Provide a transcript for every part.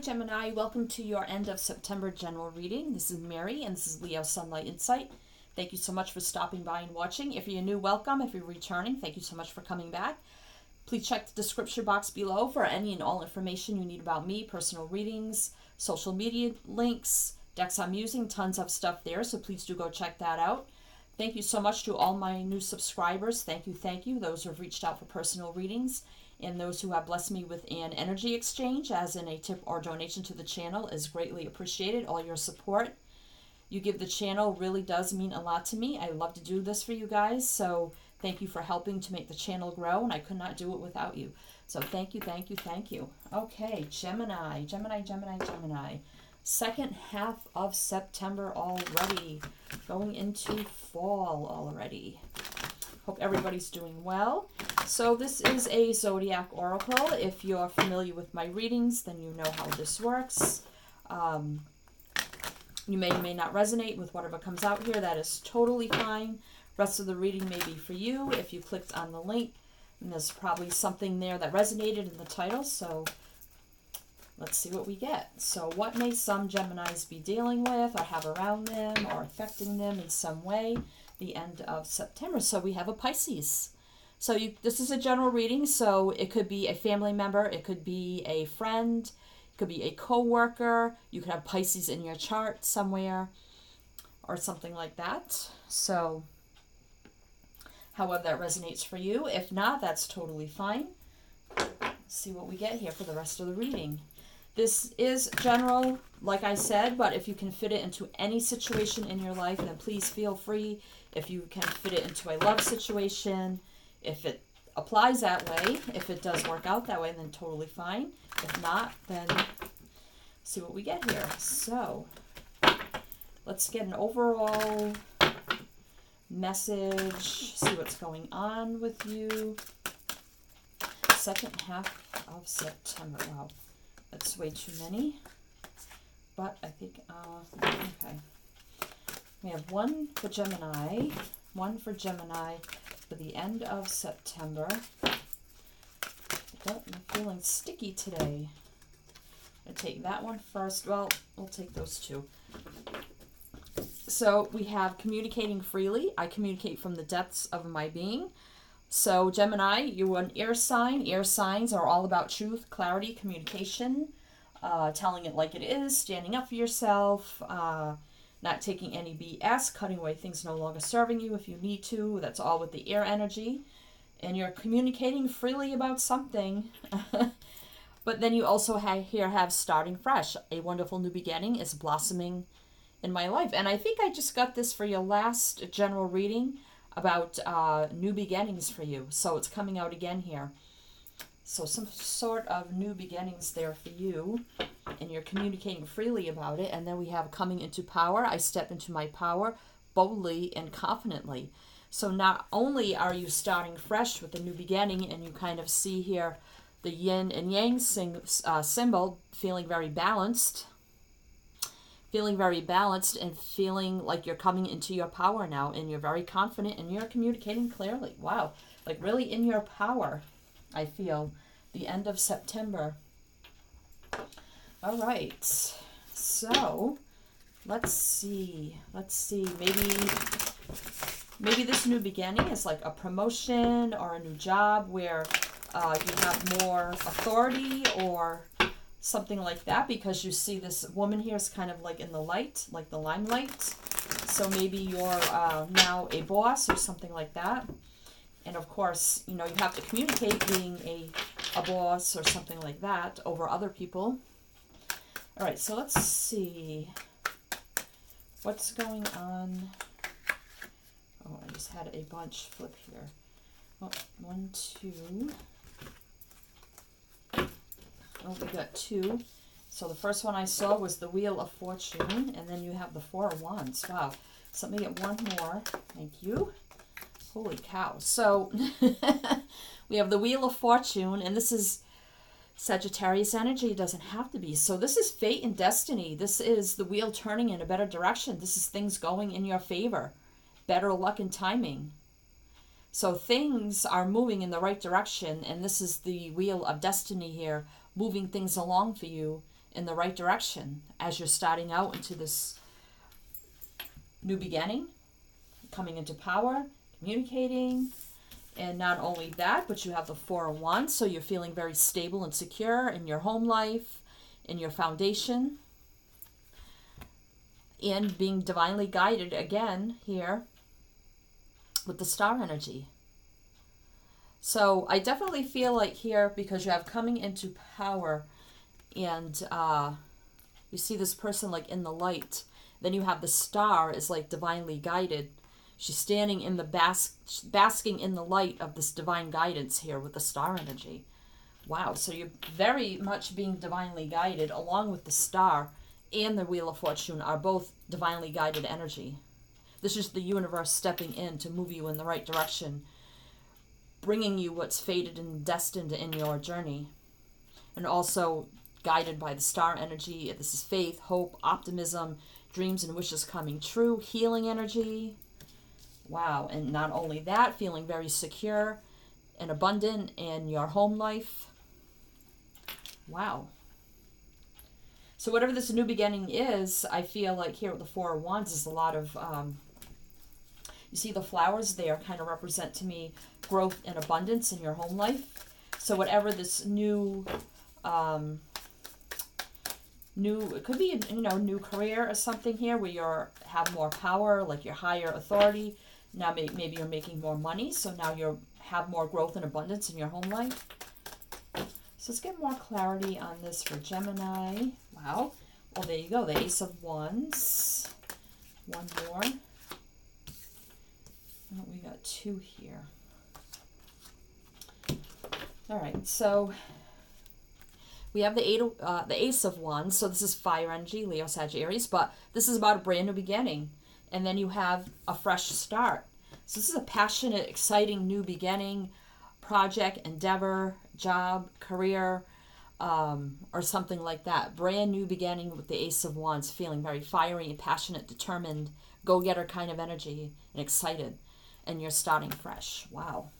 Gemini. Welcome to your end of September general reading. This is Mary, and this is Leo Sunlight Insight. Thank you so much for stopping by and watching. If you're new, welcome. If you're returning, thank you so much for coming back. Please check the description box below for any and all information you need about me, personal readings, social media links, decks I'm using, tons of stuff there, so please do go check that out. Thank you so much to all my new subscribers. Thank you, thank you. Those who have reached out for personal readings and those who have blessed me with an energy exchange, as in a tip or donation to the channel, is greatly appreciated. All your support you give the channel really does mean a lot to me. I love to do this for you guys, so thank you for helping to make the channel grow, and I could not do it without you. So thank you, thank you, thank you. Okay, Gemini, Gemini, Gemini, Gemini. Second half of September already. Going into fall already. Hope everybody's doing well. So this is a zodiac oracle. If you're familiar with my readings, then you know how this works. Um, you may or may not resonate with whatever comes out here. That is totally fine. Rest of the reading may be for you. If you clicked on the link, and there's probably something there that resonated in the title. So let's see what we get. So what may some Geminis be dealing with or have around them or affecting them in some way? The end of September. So we have a Pisces. So you, this is a general reading, so it could be a family member, it could be a friend, it could be a coworker. You could have Pisces in your chart somewhere, or something like that. So, however that resonates for you. If not, that's totally fine. Let's see what we get here for the rest of the reading. This is general, like I said, but if you can fit it into any situation in your life, then please feel free. If you can fit it into a love situation, if it applies that way, if it does work out that way, then totally fine. If not, then see what we get here. So let's get an overall message, see what's going on with you. Second half of September. Wow, that's way too many. But I think, uh, okay. We have one for Gemini, one for Gemini, for the end of September. I'm feeling sticky today. i take that one first. Well, we'll take those two. So we have communicating freely. I communicate from the depths of my being. So Gemini, you're an air sign. Air signs are all about truth, clarity, communication, uh, telling it like it is, standing up for yourself, uh, not taking any BS, cutting away things no longer serving you if you need to. That's all with the air energy. And you're communicating freely about something. but then you also have, here have starting fresh. A wonderful new beginning is blossoming in my life. And I think I just got this for your last general reading about uh, new beginnings for you. So it's coming out again here. So some sort of new beginnings there for you, and you're communicating freely about it. And then we have coming into power. I step into my power boldly and confidently. So not only are you starting fresh with a new beginning, and you kind of see here the yin and yang sing, uh, symbol, feeling very balanced, feeling very balanced, and feeling like you're coming into your power now, and you're very confident, and you're communicating clearly. Wow, like really in your power. I feel, the end of September. All right, so let's see. Let's see. Maybe maybe this new beginning is like a promotion or a new job where uh, you have more authority or something like that because you see this woman here is kind of like in the light, like the limelight. So maybe you're uh, now a boss or something like that. And of course, you know, you have to communicate being a, a boss or something like that over other people. All right, so let's see what's going on. Oh, I just had a bunch flip here. Oh, one, two. Oh, we got two. So the first one I saw was the Wheel of Fortune, and then you have the Four of Wands. Wow. So let me get one more. Thank you. Holy cow. So we have the Wheel of Fortune, and this is Sagittarius energy. Doesn't have to be. So this is fate and destiny. This is the wheel turning in a better direction. This is things going in your favor. Better luck and timing. So things are moving in the right direction, and this is the wheel of destiny here, moving things along for you in the right direction as you're starting out into this new beginning, coming into power, communicating. And not only that, but you have the Four of Wands, so you're feeling very stable and secure in your home life, in your foundation, and being divinely guided again here with the star energy. So I definitely feel like here, because you have coming into power, and uh, you see this person like in the light, then you have the star is like divinely guided. She's standing in the bas- basking in the light of this divine guidance here with the star energy. Wow, so you're very much being divinely guided along with the star and the Wheel of Fortune are both divinely guided energy. This is the universe stepping in to move you in the right direction, bringing you what's fated and destined in your journey. And also guided by the star energy. This is faith, hope, optimism, dreams and wishes coming true, healing energy. Wow. And not only that, feeling very secure and abundant in your home life. Wow. So whatever this new beginning is, I feel like here with the Four of Wands is a lot of, um, you see the flowers there kind of represent to me growth and abundance in your home life. So whatever this new, um, new, it could be, you know, new career or something here where you're, have more power, like your higher authority. Now maybe you're making more money, so now you have more growth and abundance in your home life. So let's get more clarity on this for Gemini. Wow. Well, there you go. The Ace of Wands. One more. Oh, we got two here. All right, so we have the eight, uh, the Ace of Wands. So this is fire energy, Leo, Sagittarius, but this is about a brand new beginning, and then you have a fresh start. So this is a passionate, exciting new beginning, project, endeavor, job, career, um, or something like that. Brand new beginning with the Ace of Wands, feeling very fiery passionate, determined, go getter kind of energy, and excited. And you're starting fresh. Wow.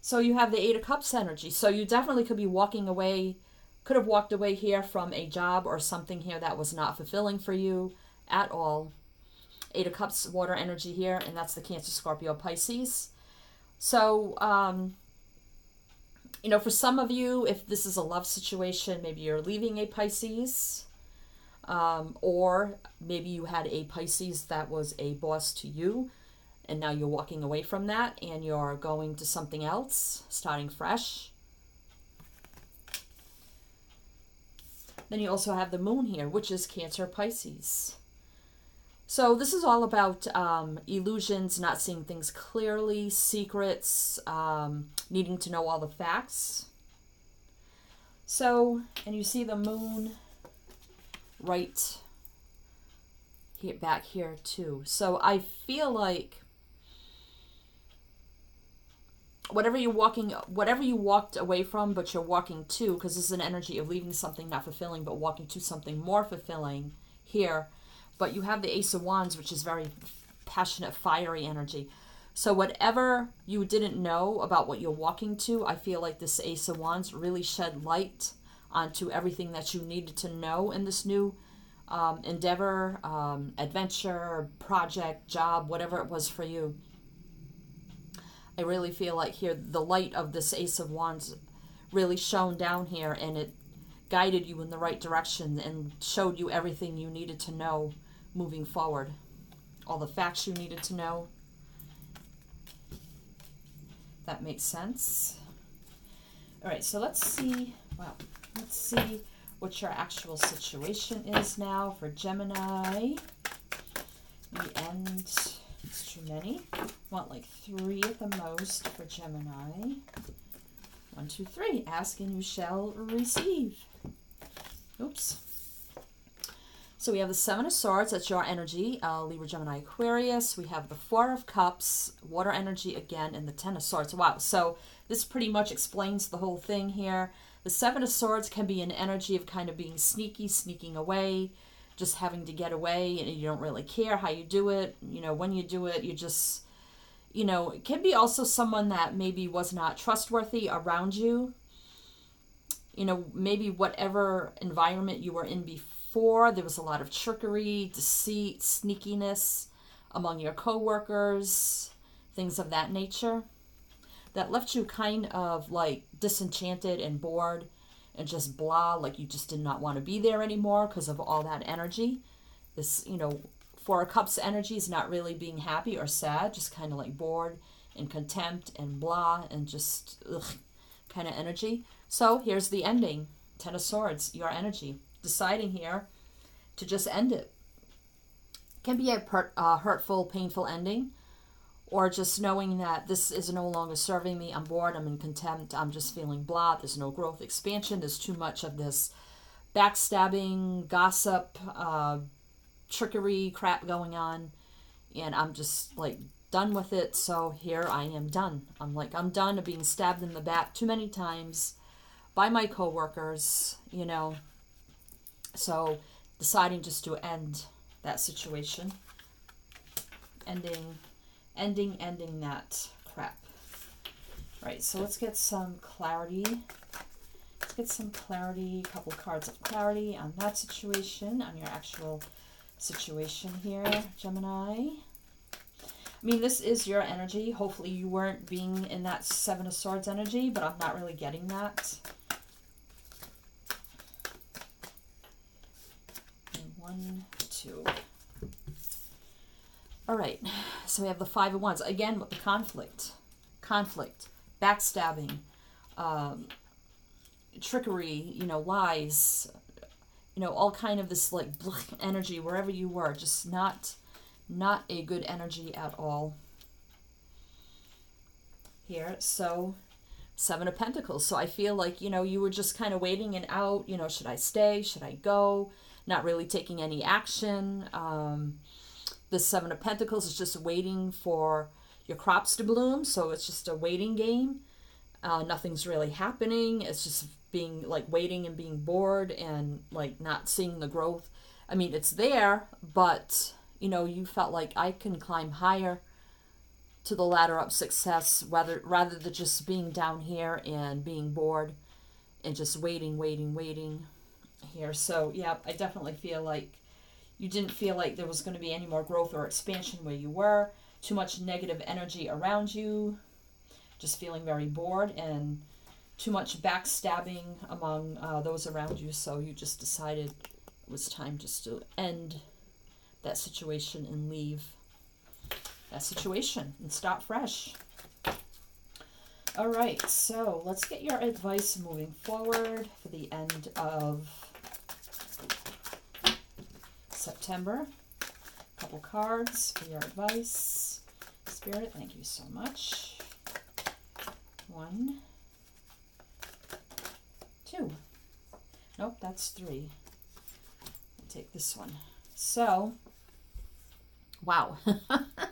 So you have the Eight of Cups energy. So you definitely could be walking away, could have walked away here from a job or something here that was not fulfilling for you at all. Eight of Cups, water energy here, and that's the Cancer, Scorpio, Pisces. So, um, you know, for some of you, if this is a love situation, maybe you're leaving a Pisces, um, or maybe you had a Pisces that was a boss to you, and now you're walking away from that and you're going to something else, starting fresh. Then you also have the moon here, which is Cancer Pisces. So this is all about um, illusions, not seeing things clearly, secrets, um, needing to know all the facts. So, and you see the moon right here, back here too. So I feel like whatever you're walking, whatever you walked away from, but you're walking to, because this is an energy of leaving something not fulfilling, but walking to something more fulfilling here but you have the Ace of Wands, which is very passionate, fiery energy. So whatever you didn't know about what you're walking to, I feel like this Ace of Wands really shed light onto everything that you needed to know in this new um, endeavor, um, adventure, project, job, whatever it was for you. I really feel like here the light of this Ace of Wands really shone down here and it guided you in the right direction and showed you everything you needed to know moving forward. All the facts you needed to know. That makes sense. All right, so let's see. Wow, let's see what your actual situation is now for Gemini. The end. It's too many. Want like three at the most for Gemini. One, two, three. Ask and you shall receive. Oops. So we have the Seven of Swords, that's your energy, uh, Libra, Gemini, Aquarius. We have the Four of Cups, water energy again, and the Ten of Swords. Wow, so this pretty much explains the whole thing here. The Seven of Swords can be an energy of kind of being sneaky, sneaking away, just having to get away, and you don't really care how you do it. You know, when you do it, you just, you know, it can be also someone that maybe was not trustworthy around you you know, maybe whatever environment you were in before, there was a lot of trickery, deceit, sneakiness among your coworkers, things of that nature that left you kind of like disenchanted and bored and just blah, like you just did not want to be there anymore because of all that energy. This, you know, Four Cups energy is not really being happy or sad, just kind of like bored and contempt and blah and just ugh, kind of energy. So here's the ending Ten of Swords, your energy. Deciding here to just end it. Can be a per, uh, hurtful, painful ending, or just knowing that this is no longer serving me. I'm bored, I'm in contempt, I'm just feeling blah. There's no growth, expansion. There's too much of this backstabbing, gossip, uh, trickery crap going on, and I'm just like done with it. So here I am done. I'm like, I'm done of being stabbed in the back too many times by my coworkers, you know. So deciding just to end that situation. Ending, ending, ending that crap. Right, so let's get some clarity. Let's get some clarity, a couple cards of clarity on that situation, on your actual situation here, Gemini. I mean, this is your energy. Hopefully you weren't being in that Seven of Swords energy, but I'm not really getting that. one, two. All right, so we have the Five of Wands. Again, with the conflict. Conflict, backstabbing, um, trickery, you know, lies, you know, all kind of this like energy wherever you were. Just not not a good energy at all here. So, Seven of Pentacles. So I feel like, you know, you were just kind of waiting and out, you know, should I stay? Should I go? Not really taking any action. Um, the Seven of Pentacles is just waiting for your crops to bloom. So it's just a waiting game. Uh, nothing's really happening. It's just being like waiting and being bored and like not seeing the growth. I mean, it's there, but you know, you felt like I can climb higher to the ladder of success rather rather than just being down here and being bored and just waiting, waiting, waiting here. So yeah, I definitely feel like you didn't feel like there was going to be any more growth or expansion where you were. Too much negative energy around you. Just feeling very bored and too much backstabbing among uh, those around you. So you just decided it was time just to end that situation and leave that situation and start fresh. All right, so let's get your advice moving forward for the end of September. A couple cards for your advice. Spirit, thank you so much. One, two. Nope, that's three. I'll take this one. So, Wow.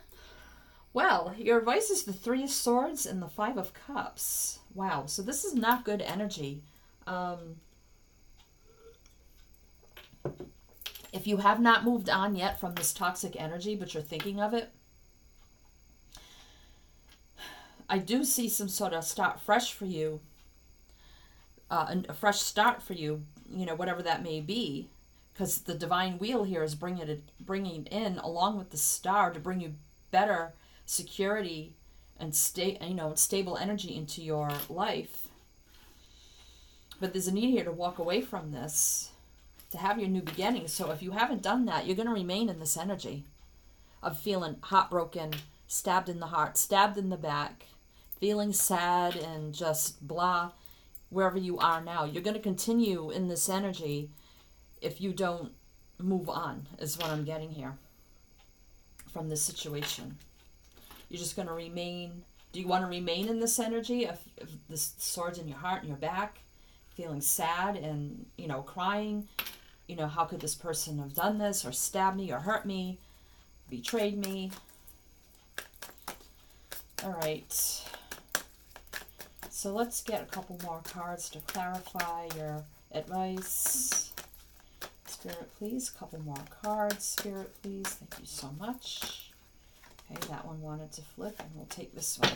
well, your advice is the Three of Swords and the Five of Cups. Wow. So this is not good energy. Um, if you have not moved on yet from this toxic energy, but you're thinking of it, I do see some sort of start fresh for you, uh, a fresh start for you, you know, whatever that may be. Because the divine wheel here is bringing it bringing in along with the star to bring you better security and stay you know stable energy into your life. But there's a need here to walk away from this to have your new beginning so if you haven't done that you're going to remain in this energy of feeling heartbroken stabbed in the heart stabbed in the back feeling sad and just blah wherever you are now you're going to continue in this energy if you don't move on, is what I'm getting here from this situation. You're just going to remain. Do you want to remain in this energy of, of the swords in your heart and your back, feeling sad and, you know, crying? You know, how could this person have done this or stabbed me or hurt me, betrayed me? All right. So let's get a couple more cards to clarify your advice. Spirit, please. Couple more cards. Spirit, please. Thank you so much. Okay, that one wanted to flip, and we'll take this one.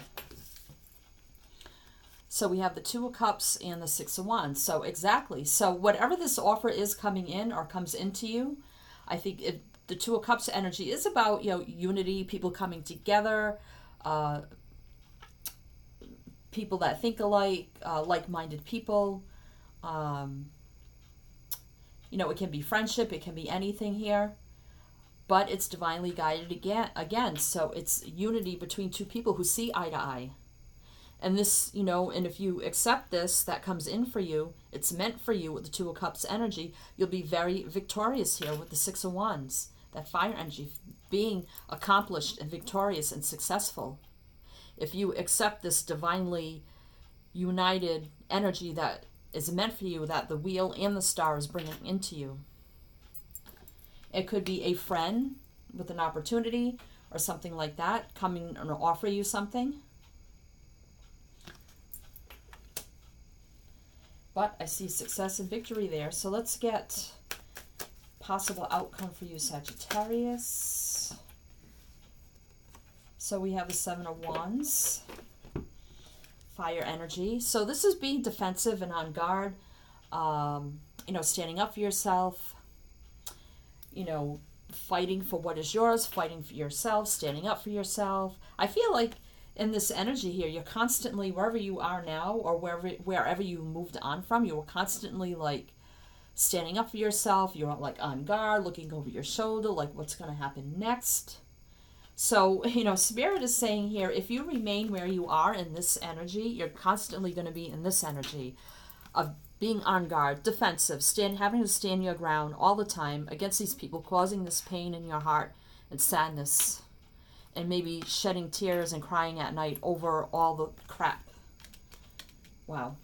So we have the Two of Cups and the Six of Wands. So exactly. So whatever this offer is coming in or comes into you, I think it, the Two of Cups energy is about you know unity, people coming together, uh, people that think alike, uh, like-minded people. Um, you know, it can be friendship, it can be anything here, but it's divinely guided again. Again, so it's unity between two people who see eye to eye. And this, you know, and if you accept this, that comes in for you, it's meant for you with the Two of Cups energy, you'll be very victorious here with the Six of Wands, that fire energy, being accomplished and victorious and successful. If you accept this divinely united energy that is meant for you, that the wheel and the star is bringing into you. It could be a friend with an opportunity or something like that coming and offer you something But I see success and victory there. So let's get possible outcome for you, Sagittarius. So we have the Seven of Wands. Fire energy. So this is being defensive and on guard. Um, you know, standing up for yourself. You know, fighting for what is yours, fighting for yourself, standing up for yourself. I feel like in this energy here you're constantly wherever you are now or wherever wherever you moved on from you're constantly like standing up for yourself. You're like on guard looking over your shoulder like what's going to happen next? So you know spirit is saying here if you remain where you are in this energy you're constantly going to be in this energy of being on guard defensive stand having to stand your ground all the time against these people causing this pain in your heart and sadness and maybe shedding tears and crying at night over all the crap. Wow.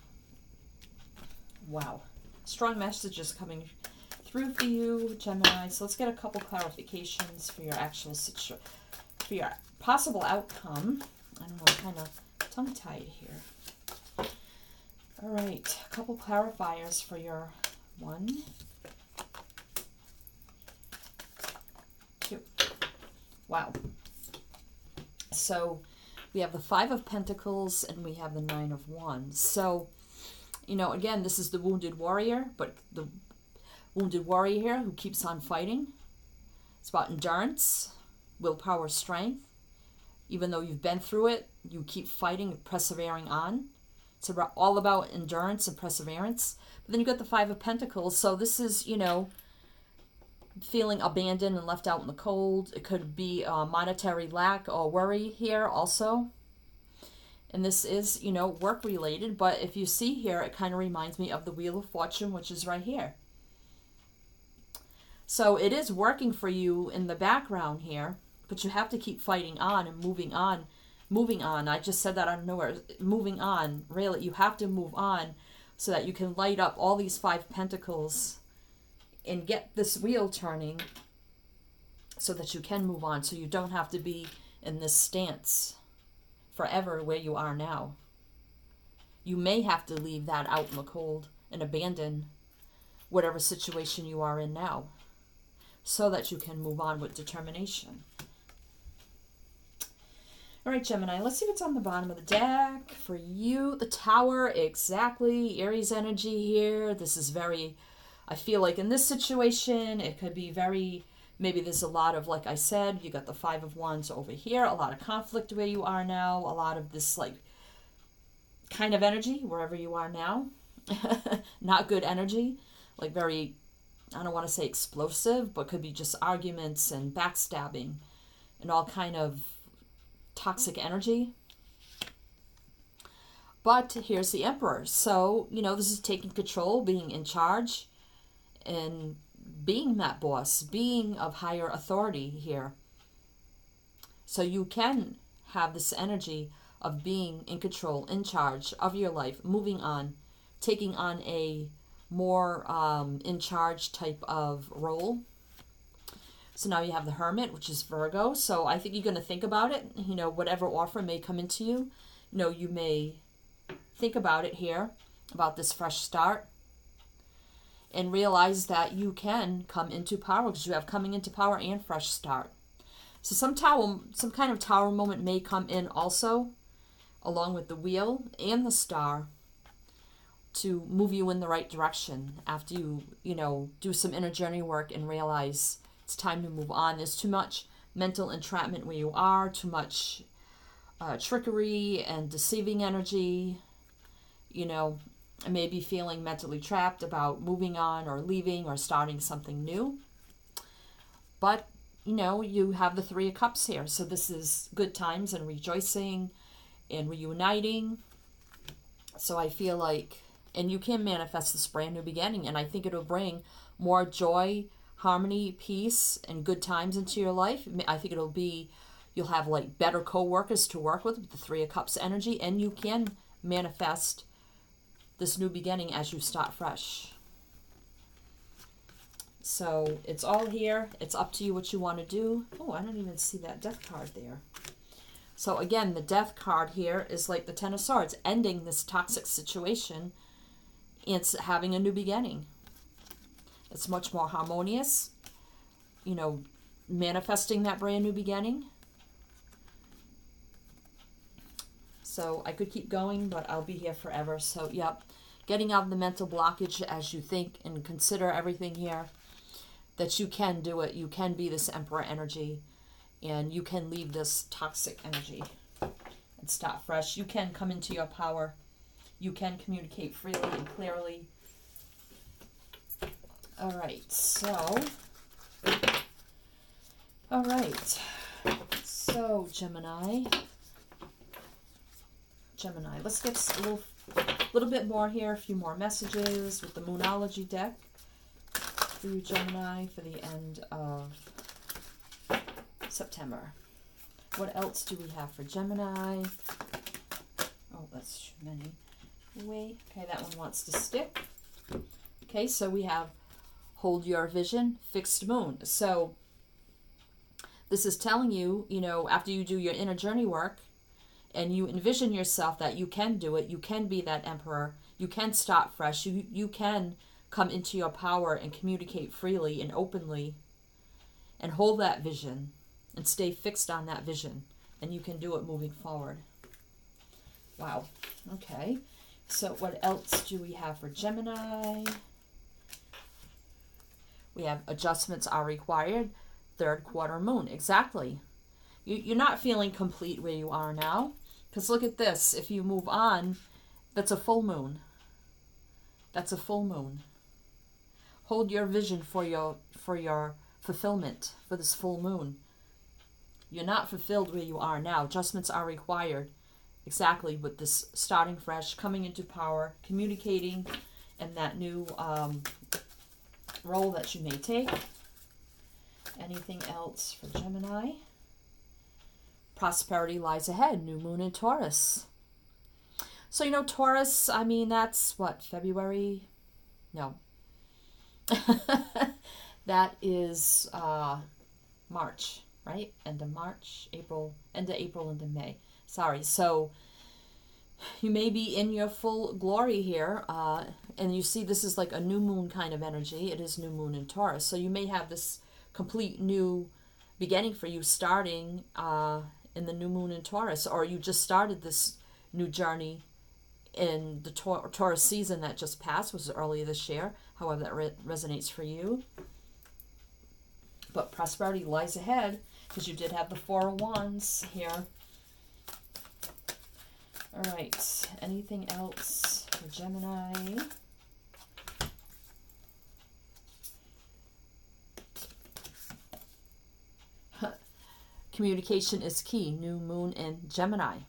Wow. Strong messages coming through for you, Gemini. So let's get a couple clarifications for your actual situation, for your possible outcome. I don't know, kind of tongue-tied here. All right, a couple clarifiers for your one, two. Wow. So we have the Five of Pentacles and we have the Nine of Wands. So, you know, again, this is the wounded warrior, but the wounded warrior here who keeps on fighting. It's about endurance, willpower, strength. Even though you've been through it, you keep fighting, persevering on. It's about, all about endurance and perseverance. But then you got the Five of Pentacles. So this is, you know, feeling abandoned and left out in the cold. It could be a monetary lack or worry here also. And this is, you know, work related, but if you see here, it kind of reminds me of the Wheel of Fortune, which is right here. So it is working for you in the background here, but you have to keep fighting on and moving on. Moving on. I just said that out of nowhere. Moving on. Really, you have to move on so that you can light up all these five pentacles and get this wheel turning so that you can move on so you don't have to be in this stance forever where you are now. You may have to leave that out in the cold and abandon whatever situation you are in now so that you can move on with determination. All right, Gemini, let's see what's on the bottom of the deck for you. The Tower, exactly. Aries energy here. This is very I feel like in this situation, it could be very, maybe there's a lot of, like I said, you got the Five of Wands over here, a lot of conflict where you are now, a lot of this, like, kind of energy wherever you are now. Not good energy, like very, I don't want to say explosive, but could be just arguments and backstabbing and all kind of toxic energy. But here's the Emperor. So, you know, this is taking control, being in charge and being that boss, being of higher authority here. So you can have this energy of being in control, in charge of your life, moving on, taking on a more um, in charge type of role. So now you have the Hermit, which is Virgo. So I think you're going to think about it. You know, whatever offer may come into you, you know, you may think about it here, about this fresh start and realize that you can come into power because you have coming into power and fresh start. So some tower, some kind of tower moment may come in also, along with the wheel and the star to move you in the right direction after you, you know, do some inner journey work and realize it's time to move on. There's too much mental entrapment where you are, too much uh, trickery and deceiving energy, you know, maybe feeling mentally trapped about moving on or leaving or starting something new. But, you know, you have the Three of Cups here. So this is good times and rejoicing and reuniting. So I feel like, and you can manifest this brand new beginning. And I think it'll bring more joy, harmony, peace, and good times into your life. I think it'll be, you'll have like better co workers to work with with the Three of Cups energy. And you can manifest this new beginning as you start fresh. So it's all here. It's up to you what you want to do. Oh, I don't even see that death card there. So again, the death card here is like the Ten of Swords, ending this toxic situation. It's having a new beginning. It's much more harmonious. You know, manifesting that brand new beginning. So I could keep going, but I'll be here forever. So, yep. Getting out of the mental blockage as you think and consider everything here that you can do it. You can be this emperor energy and you can leave this toxic energy and start fresh. You can come into your power. You can communicate freely and clearly. All right, so, all right, so Gemini, Gemini, let's get a little, little bit more here, a few more messages with the Moonology deck through Gemini for the end of September. What else do we have for Gemini? Oh, that's too many. Wait, okay, that one wants to stick. Okay, so we have hold your vision, fixed moon. So this is telling you, you know, after you do your inner journey work and you envision yourself that you can do it, you can be that emperor, you can start fresh, you you can come into your power and communicate freely and openly and hold that vision and stay fixed on that vision and you can do it moving forward. Wow. Okay. So what else do we have for Gemini? We have adjustments are required. Third quarter moon. Exactly. You, you're not feeling complete where you are now. Because look at this. If you move on, that's a full moon. That's a full moon hold your vision for your for your fulfillment for this full moon you're not fulfilled where you are now adjustments are required exactly with this starting fresh coming into power communicating and that new um, role that you may take anything else for gemini prosperity lies ahead new moon in taurus so you know taurus i mean that's what february no that is uh, March, right? End of March, April, end of April, into May. Sorry. So you may be in your full glory here, uh, and you see this is like a new moon kind of energy. It is new moon in Taurus. So you may have this complete new beginning for you starting uh, in the new moon in Taurus, or you just started this new journey in the Taurus season that just passed, was earlier this year however that re- resonates for you. But prosperity lies ahead because you did have the Four of Wands here. All right, anything else for Gemini? Communication is key. New moon in Gemini.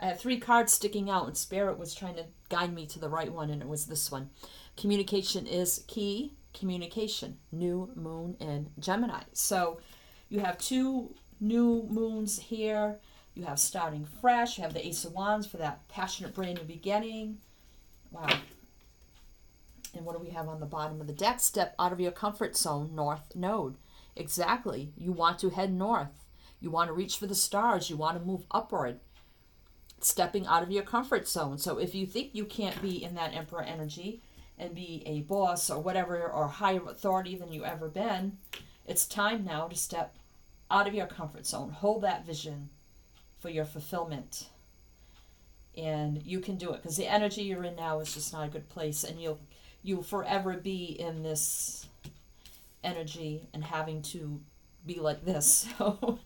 I had three cards sticking out, and Spirit was trying to guide me to the right one, and it was this one. Communication is key. Communication, new moon in Gemini. So you have two new moons here. You have starting fresh. You have the Ace of Wands for that passionate brand new beginning. Wow. And what do we have on the bottom of the deck? Step out of your comfort zone, North Node. Exactly. You want to head north. You want to reach for the stars. You want to move upward. Stepping out of your comfort zone. So if you think you can't be in that Emperor energy, and be a boss or whatever or higher authority than you ever been, it's time now to step out of your comfort zone. Hold that vision for your fulfillment. and you can do it because the energy you're in now is just not a good place and you'll you'll forever be in this energy and having to be like this so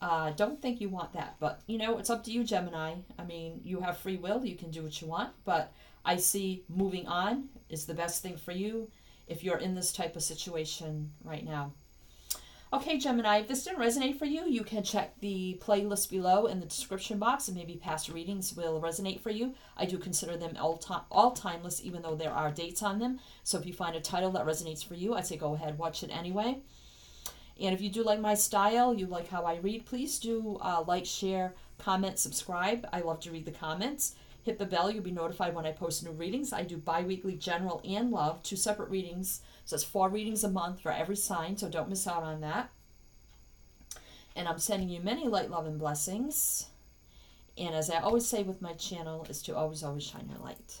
uh, don't think you want that but you know it's up to you gemini i mean you have free will you can do what you want but i see moving on is the best thing for you if you're in this type of situation right now Okay, Gemini, if this didn't resonate for you, you can check the playlist below in the description box and maybe past readings will resonate for you. I do consider them all, time, all timeless, even though there are dates on them. So if you find a title that resonates for you, I'd say go ahead, watch it anyway. And if you do like my style, you like how I read, please do uh, like, share, comment, subscribe. I love to read the comments. Hit the bell, you'll be notified when I post new readings. I do bi weekly general and love, two separate readings so it's four readings a month for every sign, so don't miss out on that. And I'm sending you many light, love, and blessings. And as I always say with my channel, is to always, always shine your light.